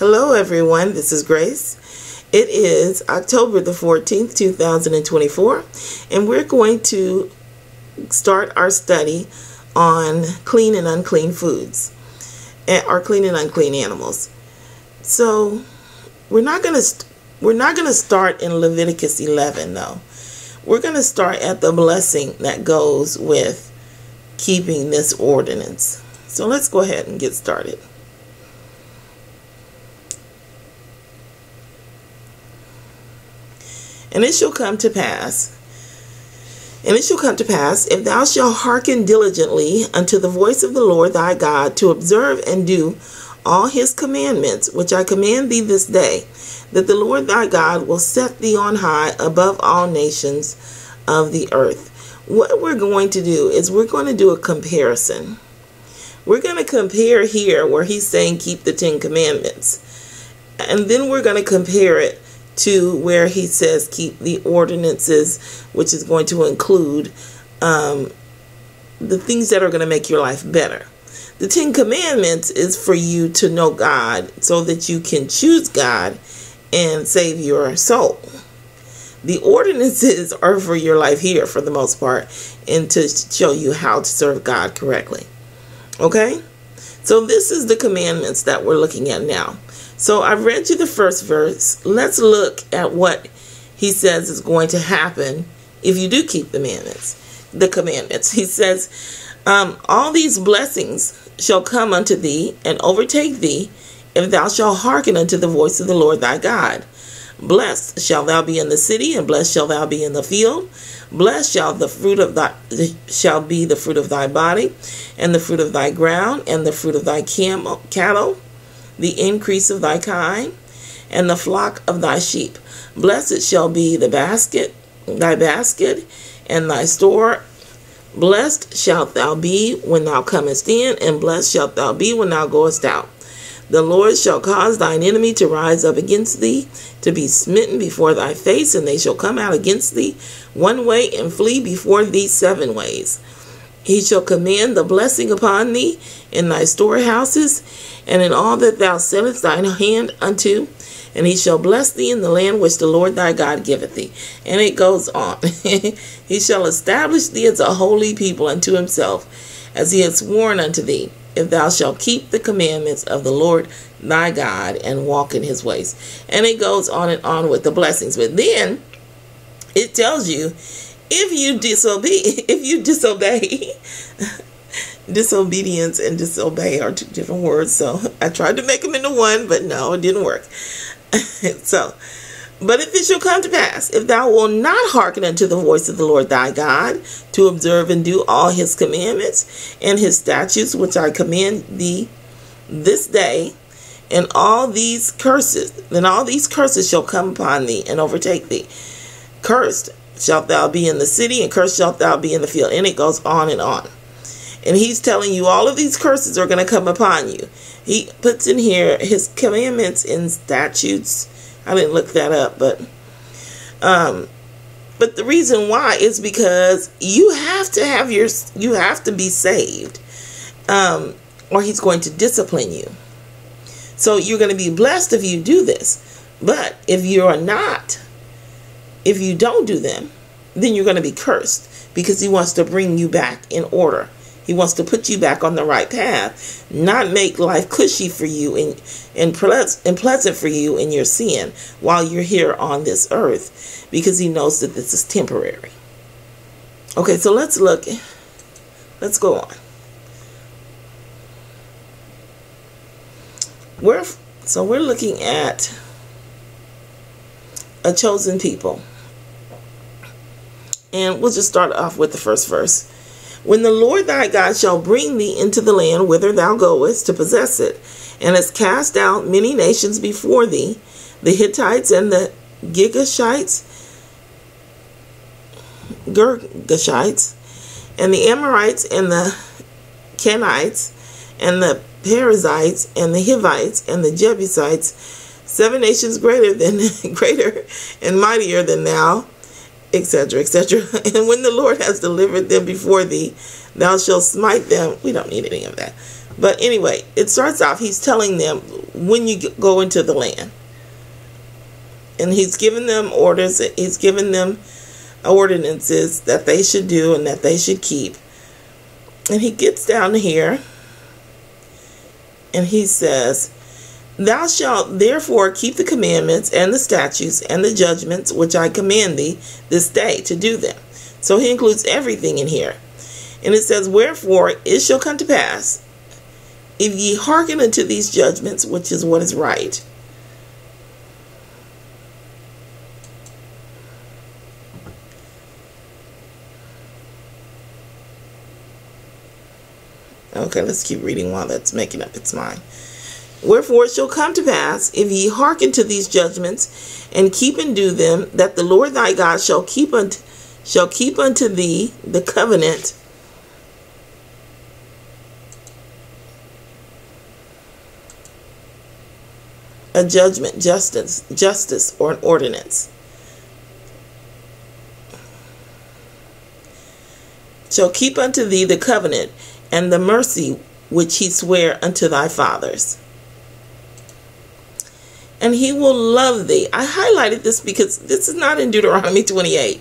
Hello, everyone. This is Grace. It is October the 14th, 2024, and we're going to start our study on clean and unclean foods eh, or clean and unclean animals. So, we're not going to we're not going to start in Leviticus 11 though. We're going to start at the blessing that goes with keeping this ordinance. So, let's go ahead and get started. And it shall come to pass, and it shall come to pass, if thou shalt hearken diligently unto the voice of the Lord thy God, to observe and do all his commandments, which I command thee this day, that the Lord thy God will set thee on high above all nations of the earth. What we're going to do is we're going to do a comparison. We're going to compare here where he's saying keep the Ten Commandments. And then we're going to compare it to where he says keep the ordinances, which is going to include um, the things that are going to make your life better. The Ten Commandments is for you to know God so that you can choose God and save your soul. The ordinances are for your life here for the most part and to show you how to serve God correctly. Okay? So, this is the commandments that we're looking at now. So I've read you the first verse. Let's look at what he says is going to happen if you do keep the commandments. The commandments. He says, um, "All these blessings shall come unto thee and overtake thee, if thou shalt hearken unto the voice of the Lord thy God. Blessed shall thou be in the city, and blessed shall thou be in the field. Blessed shall the fruit of thy shall be the fruit of thy body, and the fruit of thy ground, and the fruit of thy camel, cattle." The increase of thy kind, and the flock of thy sheep. Blessed shall be the basket, thy basket, and thy store. Blessed shalt thou be when thou comest in, and blessed shalt thou be when thou goest out. The Lord shall cause thine enemy to rise up against thee, to be smitten before thy face, and they shall come out against thee one way and flee before thee seven ways. He shall command the blessing upon thee in thy storehouses and in all that thou settest thine hand unto, and he shall bless thee in the land which the Lord thy God giveth thee. And it goes on. he shall establish thee as a holy people unto himself, as he hath sworn unto thee, if thou shalt keep the commandments of the Lord thy God and walk in his ways. And it goes on and on with the blessings. But then it tells you if you disobey, if you disobey, disobedience and disobey are two different words. So I tried to make them into one, but no, it didn't work. so, but if it shall come to pass, if thou wilt not hearken unto the voice of the Lord thy God, to observe and do all his commandments and his statutes, which I command thee this day, and all these curses, then all these curses shall come upon thee and overtake thee. Cursed shalt thou be in the city, and cursed shalt thou be in the field. And it goes on and on. And he's telling you all of these curses are going to come upon you. He puts in here his commandments and statutes. I didn't look that up, but um but the reason why is because you have to have your you have to be saved. Um or he's going to discipline you. So you're going to be blessed if you do this. But if you are not, if you don't do them, then you're going to be cursed because he wants to bring you back in order. He wants to put you back on the right path, not make life cushy for you and, and, pleasant, for you in your sin while you're here on this earth because he knows that this is temporary. Okay, so let's look. Let's go on. We're, so we're looking at a chosen people. And we'll just start off with the first verse. When the Lord thy God shall bring thee into the land whither thou goest to possess it, and has cast out many nations before thee, the Hittites and the Gigashites, Girgashites, and the Amorites and the Canaanites, and the Perizzites, and the Hivites, and the Jebusites, seven nations greater than greater and mightier than thou, etc., etc. And when the Lord has delivered them before thee, thou shalt smite them. We don't need any of that. But anyway, it starts off, he's telling them when you go into the land. And he's given them orders, he's given them ordinances that they should do and that they should keep. And he gets down here and he says, Thou shalt therefore keep the commandments and the statutes and the judgments which I command thee this day to do them. So he includes everything in here. And it says, Wherefore it shall come to pass, if ye hearken unto these judgments, which is what is right. Okay, let's keep reading while that's making up its mind. Wherefore it shall come to pass, if ye hearken to these judgments, and keep and do them, that the Lord thy God shall keep unto, shall keep unto thee the covenant a judgment, justice, justice, or an ordinance. Shall keep unto thee the covenant and the mercy which he sware unto thy fathers. And he will love thee. I highlighted this because this is not in Deuteronomy 28.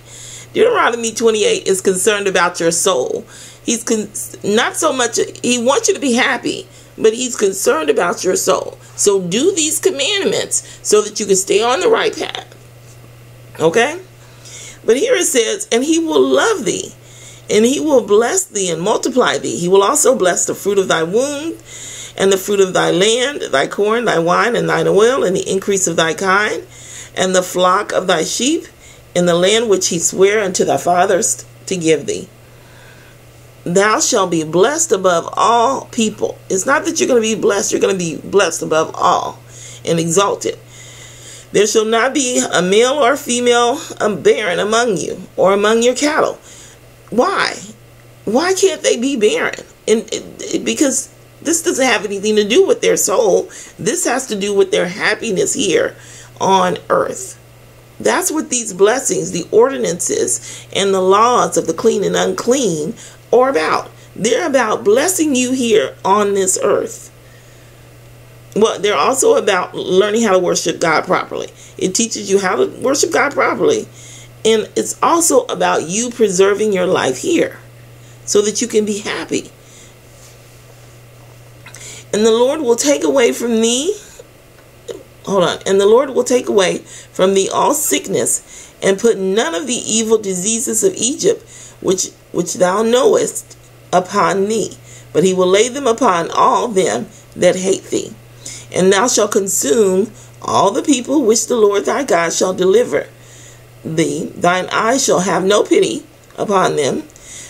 Deuteronomy 28 is concerned about your soul. He's con- not so much, he wants you to be happy, but he's concerned about your soul. So do these commandments so that you can stay on the right path. Okay? But here it says, and he will love thee, and he will bless thee and multiply thee. He will also bless the fruit of thy womb, and the fruit of thy land, thy corn, thy wine, and thine oil, and the increase of thy kind, and the flock of thy sheep, in the land which he sware unto thy fathers to give thee. Thou shalt be blessed above all people. It's not that you're going to be blessed, you're going to be blessed above all and exalted. There shall not be a male or female barren among you or among your cattle. Why? Why can't they be barren? And because this doesn't have anything to do with their soul. This has to do with their happiness here on earth. That's what these blessings, the ordinances, and the laws of the clean and unclean are about. They're about blessing you here on this earth. Well, they're also about learning how to worship God properly. It teaches you how to worship God properly. And it's also about you preserving your life here so that you can be happy. And the Lord will take away from thee hold on. And the Lord will take away from thee all sickness and put none of the evil diseases of Egypt, which which thou knowest, upon thee, but he will lay them upon all them that hate thee. And thou shalt consume all the people which the Lord thy God shall deliver thee. Thine eyes shall have no pity upon them,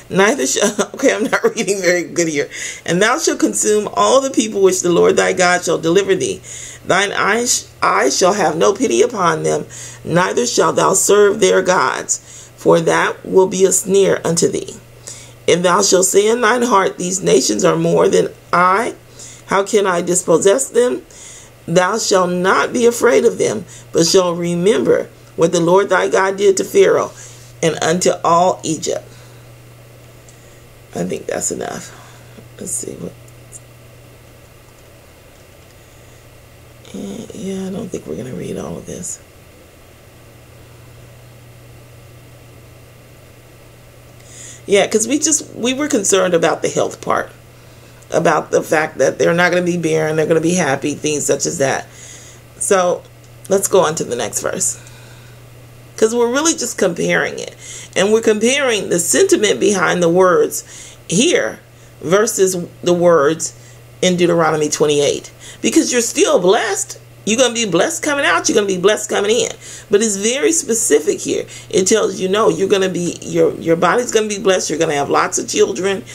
neither shall okay i'm not reading very good here. And thou shalt consume all the people which the lord thy god shall deliver thee. Thine eyes, eyes shall have no pity upon them neither shalt thou serve their gods for that will be a snare unto thee. If thou shalt say in thine heart these nations are more than i. How can i dispossess them? Thou shalt not be afraid of them but shall remember what the lord thy god did to pharaoh and unto all egypt I think that's enough. Let's see what. Eh, yeah, I don't think we're going to read all of this. Yeah, because we just we were concerned about the health part, about the fact that they're not going to be barren, they're going to be happy, things such as that. So let's go on to the next verse because we're really just comparing it. And we're comparing the sentiment behind the words here versus the words in Deuteronomy 28. Because you're still blessed. You're going to be blessed coming out. You're going to be blessed coming in. But it's very specific here. It tells you, no, you're going to be, your, your body's going to be blessed. You're going to have lots of children.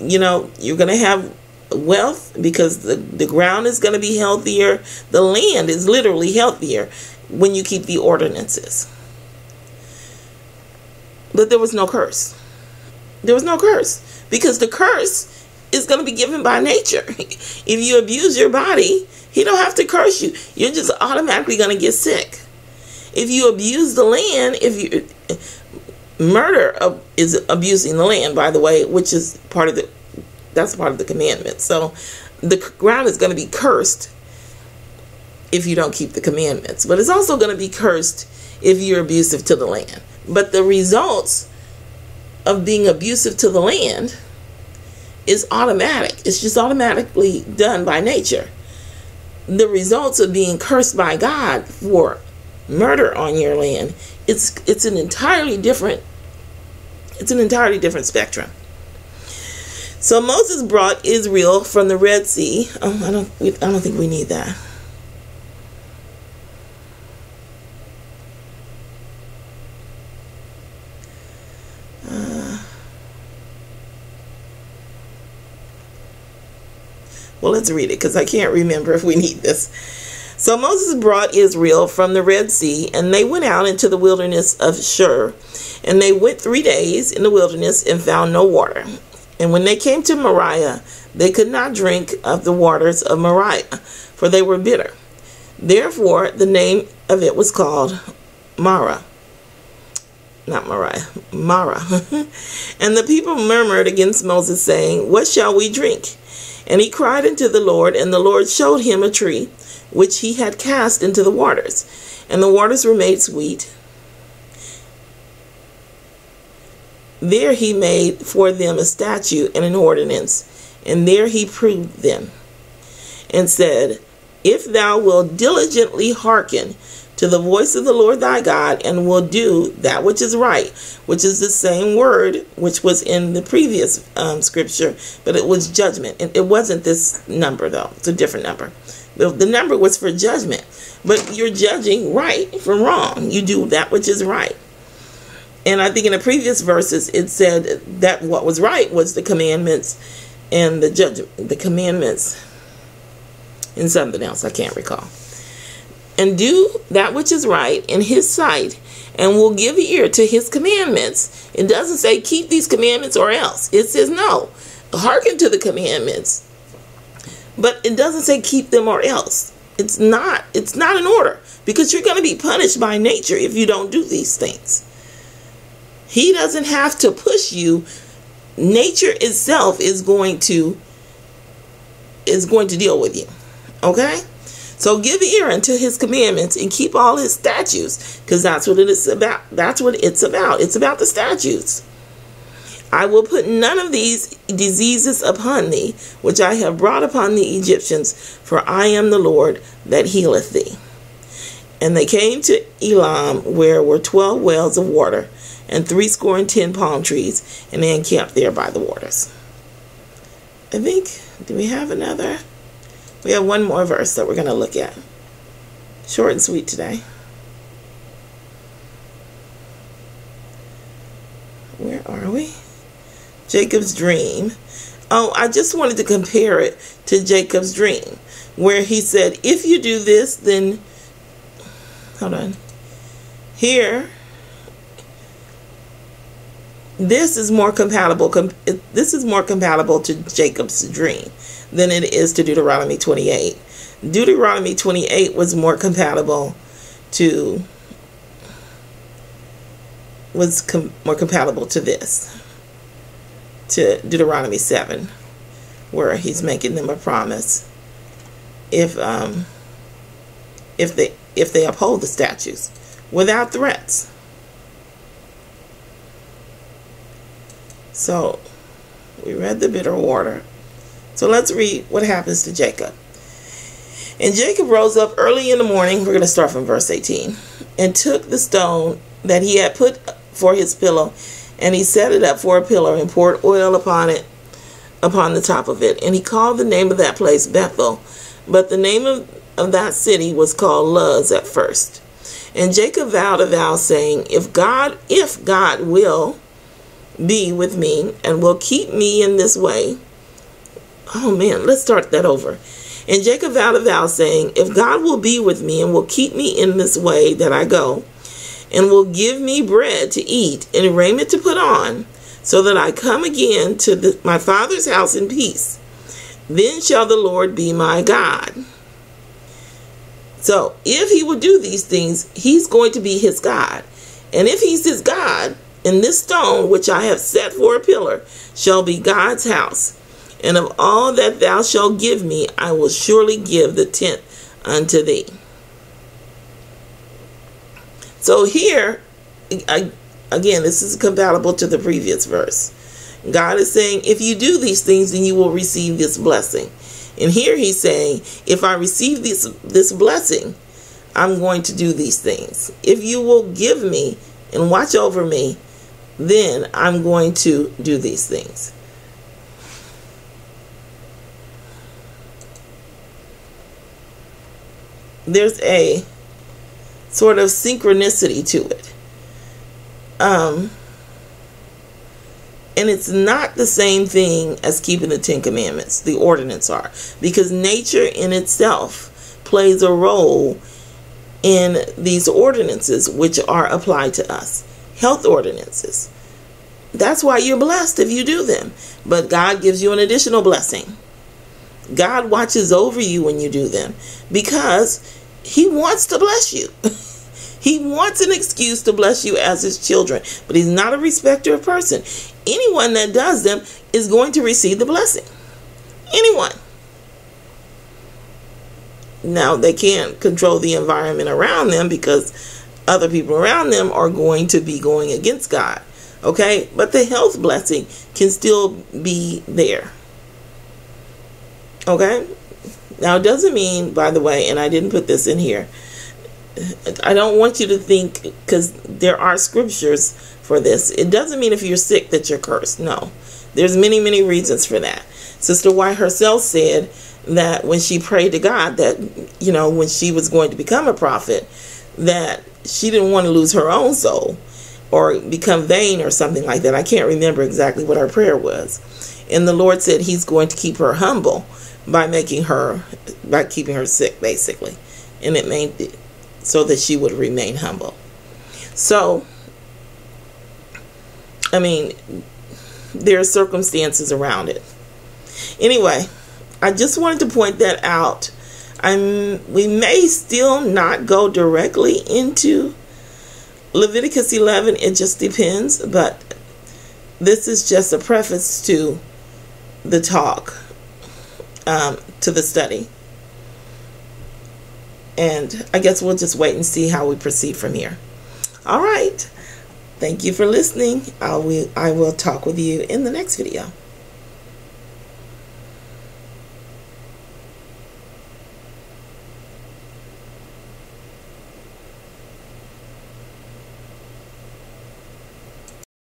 You know, you're going to have wealth because the, the ground is going to be healthier. The land is literally healthier when you keep the ordinances. But there was no curse. There was no curse because the curse is going to be given by nature. if you abuse your body, he don't have to curse you. You're just automatically going to get sick. If you abuse the land, if you murder is abusing the land, by the way, which is part of the that's part of the commandment. So the ground is going to be cursed if you don't keep the commandments. But it's also going to be cursed if you're abusive to the land. But the results of being abusive to the land is automatic. It's just automatically done by nature. The results of being cursed by God for murder on your land, it's it's an entirely different it's an entirely different spectrum. So Moses brought Israel from the Red Sea. Oh, I don't I don't think we need that. Well, let's read it because I can't remember if we need this. So Moses brought Israel from the Red Sea, and they went out into the wilderness of Shur. And they went three days in the wilderness and found no water. And when they came to Marah, they could not drink of the waters of Marah, for they were bitter. Therefore, the name of it was called Marah. Not Mariah, Mara. and the people murmured against Moses, saying, What shall we drink? And he cried unto the Lord, and the Lord showed him a tree which he had cast into the waters, and the waters were made sweet. There he made for them a statute and an ordinance, and there he proved them, and said, If thou wilt diligently hearken to the voice of the Lord thy God, and will do that which is right, which is the same word which was in the previous um, scripture, but it was judgment. And it wasn't this number, though, it's a different number. The, the number was for judgment, but you're judging right from wrong. You do that which is right. And I think in the previous verses it said that what was right was the commandments and the judgment, the commandments, and something else I can't recall and do that which is right in his sight and will give ear to his commandments. It doesn't say keep these commandments or else. It says no, hearken to the commandments. But it doesn't say keep them or else. It's not it's not an order because you're going to be punished by nature if you don't do these things. He doesn't have to push you. Nature itself is going to is going to deal with you. Okay? So give ear unto his commandments and keep all his statutes, because that's what it is about. That's what it's about. It's about the statutes. I will put none of these diseases upon thee, which I have brought upon the Egyptians, for I am the Lord that healeth thee. And they came to Elim, where were twelve wells of water, and threescore and ten palm trees, and they encamped there by the waters. I think, do we have another? We have one more verse that we're going to look at. Short and sweet today. Where are we? Jacob's dream. Oh, I just wanted to compare it to Jacob's dream, where he said, If you do this, then. Hold on. Here, this is more compatible. This is more compatible to Jacob's dream than it is to Deuteronomy 28. Deuteronomy 28 was more compatible to was com- more compatible to this to Deuteronomy 7 where he's making them a promise if um if they if they uphold the statutes without threats so we read the bitter water so let's read what happens to Jacob. And Jacob rose up early in the morning, we're going to start from verse 18, and took the stone that he had put for his pillow, and he set it up for a pillar and poured oil upon it, upon the top of it. And he called the name of that place Bethel, but the name of, of that city was called Luz at first. And Jacob vowed a vow, saying, If God, if God will be with me and will keep me in this way, Oh man, let's start that over. And Jacob vowed a vow, saying, If God will be with me and will keep me in this way that I go, and will give me bread to eat and raiment to put on, so that I come again to the, my father's house in peace, then shall the Lord be my God. So, if he will do these things, he's going to be his God. And if he's his God, and this stone which I have set for a pillar shall be God's house, and of all that thou shalt give me, I will surely give the tenth unto thee. So here, again, this is compatible to the previous verse. God is saying, if you do these things, then you will receive this blessing. And here he's saying, if I receive this this blessing, I'm going to do these things. If you will give me and watch over me, then I'm going to do these things. There's a sort of synchronicity to it. Um, and it's not the same thing as keeping the Ten Commandments, the ordinance are, because nature in itself plays a role in these ordinances which are applied to us. Health ordinances. That's why you're blessed if you do them. But God gives you an additional blessing. God watches over you when you do them because He wants to bless you. he wants an excuse to bless you as His children, but He's not a respecter of person. Anyone that does them is going to receive the blessing. Anyone. Now, they can't control the environment around them because other people around them are going to be going against God. Okay? But the health blessing can still be there. Okay? Now, it doesn't mean, by the way, and I didn't put this in here, I don't want you to think, because there are scriptures for this, it doesn't mean if you're sick that you're cursed. No. There's many, many reasons for that. Sister White herself said that when she prayed to God that, you know, when she was going to become a prophet, that she didn't want to lose her own soul or become vain or something like that. I can't remember exactly what her prayer was. And the Lord said he's going to keep her humble by making her, by keeping her sick, basically. And it made so that she would remain humble. So, I mean, there are circumstances around it. Anyway, I just wanted to point that out. I'm we may still not go directly into Leviticus 11. It just depends, but this is just a preface to the talk, um, to the study. And I guess we'll just wait and see how we proceed from here. All right. Thank you for listening. I will, I will talk with you in the next video.